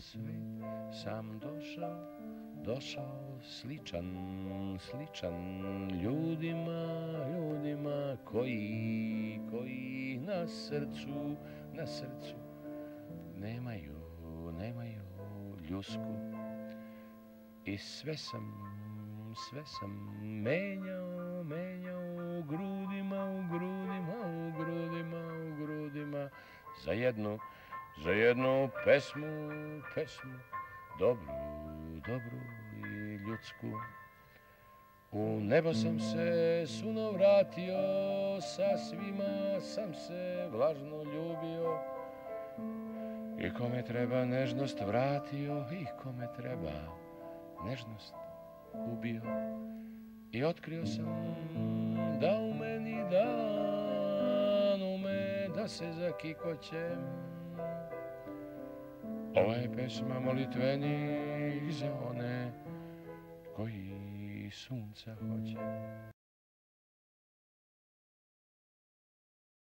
svet sam došao, došao sličan, sličan ljudima, ljudima koji, koji na srcu, na srcu nemaju, nemaju ljusku. I sve sam, sve sam menjao, menjao u grudima, u grudima, u grudima, u grudima za jednu, za jednu pesmu, pesmu, dobru, dobru i ljudsku. U nebo sam se suno vratio, sa svima sam se vlažno ljubio. I kome treba nežnost vratio, i kome treba nežnost ubio. I otkrio sam da se zakikoćem. Ova je pesma molitvenih za one koji sunca hoće.